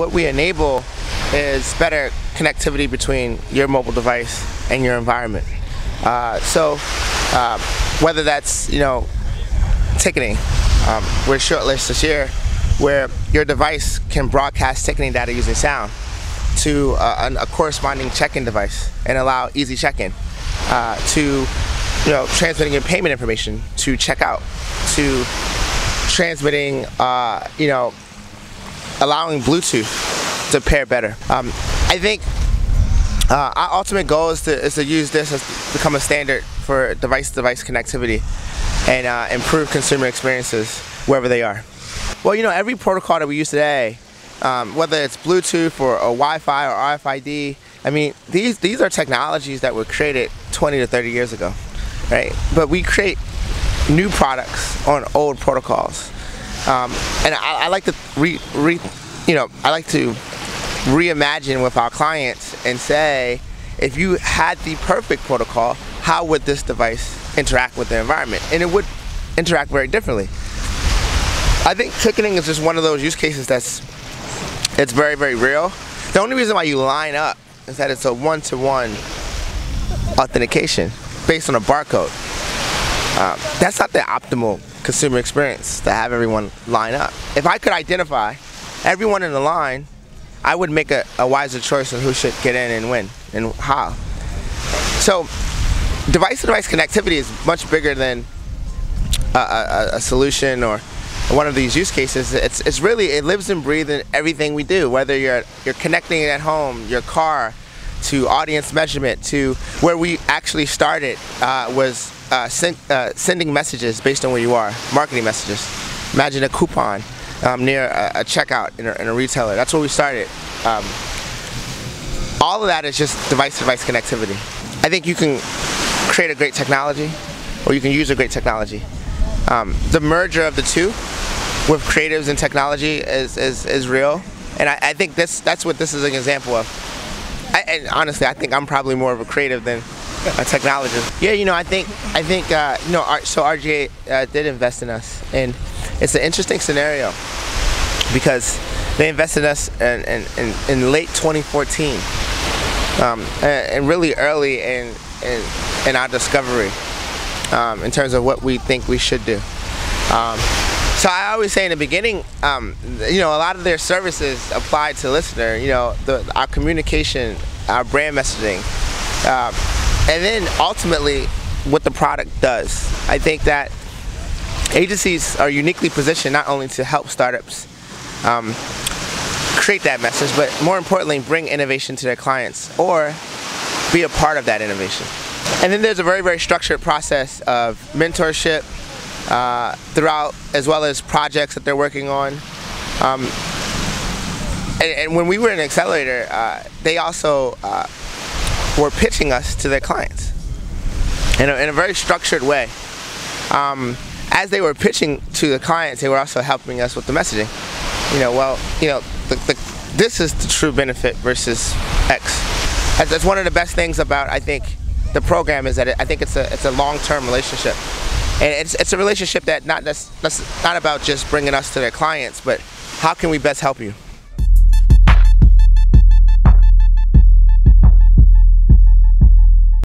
what we enable is better connectivity between your mobile device and your environment. Uh, so uh, whether that's you know ticketing, um, we're shortlisted this year where your device can broadcast ticketing data using sound to uh, a corresponding check-in device and allow easy check-in uh, to you know transmitting your payment information to checkout to transmitting uh, you know allowing Bluetooth to pair better. Um, I think uh, our ultimate goal is to, is to use this as become a standard for device-to-device connectivity and uh, improve consumer experiences wherever they are. Well, you know, every protocol that we use today, um, whether it's Bluetooth or, or Wi-Fi or RFID, I mean, these these are technologies that were created 20 to 30 years ago, right? But we create new products on old protocols, um, and I, I, like to re, re, you know, I like to reimagine with our clients and say, if you had the perfect protocol, how would this device interact with the environment? And it would interact very differently. I think ticketing is just one of those use cases that's it's very very real. The only reason why you line up is that it's a one-to-one authentication based on a barcode. Um, that's not the optimal consumer experience to have everyone line up. If I could identify everyone in the line, I would make a, a wiser choice on who should get in and when and how. So device-to-device connectivity is much bigger than a, a, a solution or one of these use cases, it's, it's really, it lives and breathes in everything we do, whether you're, you're connecting at home, your car, to audience measurement, to where we actually started uh, was uh, send, uh, sending messages based on where you are, marketing messages. Imagine a coupon um, near a, a checkout in a, in a, retailer. That's where we started. Um, all of that is just device-to-device -device connectivity. I think you can create a great technology, or you can use a great technology. Um, the merger of the two with creatives and technology is, is, is real. And I, I think this that's what this is an example of. I, and honestly, I think I'm probably more of a creative than a technologist. Yeah, you know, I think I think uh, you know, so R/GA uh, did invest in us, and it's an interesting scenario because they invested in us in, in, in, in late 2014, um, and, and, really early in, in, in our discovery um, in terms of what we think we should do. Um, so I always say in the beginning, um, you know, a lot of their services apply to LISNR. You know, the, our communication, our brand messaging, uh, and then ultimately what the product does. I think that agencies are uniquely positioned not only to help startups um, create that message, but more importantly, bring innovation to their clients or be a part of that innovation. And then there's a very, very structured process of mentorship, uh, throughout, as well as projects that they're working on. Um, and, and, when we were in Accelerator, uh, they also uh, were pitching us to their clients in a, in a very structured way. Um, as they were pitching to the clients, they were also helping us with the messaging. You know, well, you know, the, the, this is the true benefit versus X. That's, one of the best things about, I think, the program is that it, I think it's a, it's a long-term relationship. And it's, it's a relationship that not that's, that's not about just bringing us to their clients, but how can we best help you?